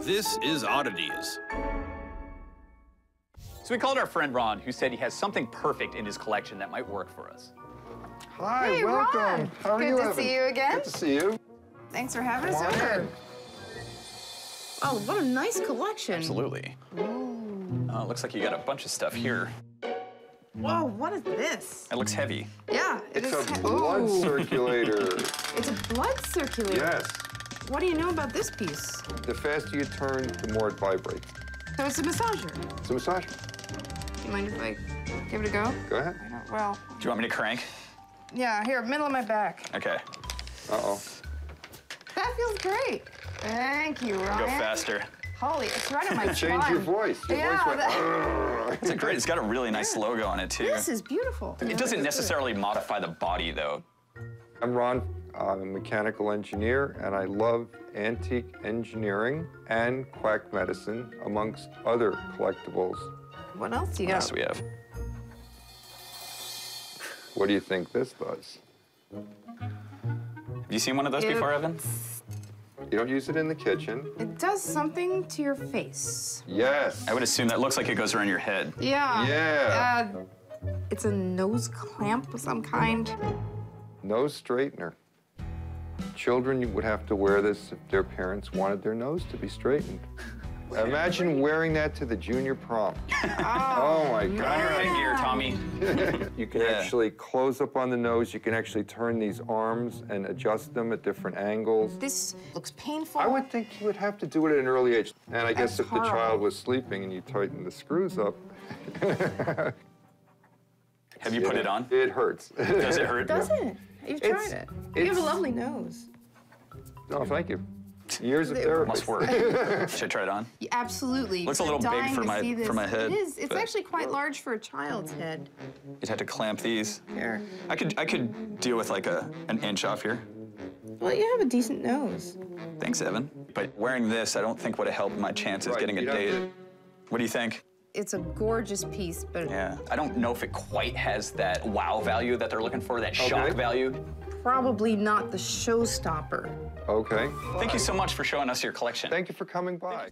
This is Oddities. So we called our friend Ron, who said he has something perfect in his collection that might work for us. Hi, Hey, welcome. Ron. How are Good you, to Evan? see you again. Good to see you. Thanks for having us Come on over. in. Oh, what a nice collection. Absolutely. Oh, it uh, looks like you got a bunch of stuff here. Whoa, what is this? It looks heavy. Yeah, it It's is a blood Ooh, circulator. It's a blood circulator. yes. What do you know about this piece? The faster you turn, the more it vibrates. So it's a massager. It's a massager. Do you mind if I give it a go? Go ahead. I don't, well, Do you want me to crank? yeah, here, middle of my back. Okay. Uh-oh. That feels great. Thank you, Ryan. Go faster. Holy, it's right on my Change your voice. Your Yeah, voice went, that- It's a great. It's got a really nice logo on it too. This is beautiful. It doesn't necessarily modify the body though. I'm Ron. I'm a mechanical engineer, and I love antique engineering and quack medicine, amongst other collectibles. What else do you What got? else we have? What do you think this does? Have you seen one of those Yeah. before, Evan? You don't use it in the kitchen. It does something to your face. Yes. I would assume that looks like it goes around your head. Yeah. Yeah. Uh, it's a nose clamp of some kind. Nose straightener. Children would have to wear this if their parents wanted their nose to be straightened. Imagine wearing that to the junior prom. Oh, my Put on your God. headgear, Tommy. You can Yeah. actually close up on the nose. You can actually turn these arms and adjust them at different angles. This looks painful. I would think you would have to do it at an early age. And I guess That's if the child was sleeping and you tighten the screws up. Have you put it on? It hurts. Does it hurt? Does it? You've It's- tried it. You have a lovely nose. No, thank you. Years of therapy. Must work. Should I try it on? Yeah, absolutely. Looks a I'm little big for my- for my head, It is. It's but- actually quite large for a child's head. You'd have to clamp these. Here. I could I could deal with like a an inch off here. Well, you have a decent nose. Thanks, Evan. But wearing this, I don't think would have helped my chances Right, getting a you'd have date. What do you think? It's a gorgeous piece, but Yeah. I don't know if it quite has that wow value that they're looking for, that shock value. probably not the showstopper. Okay. Thank you so much for showing us your collection. Thank you for coming by.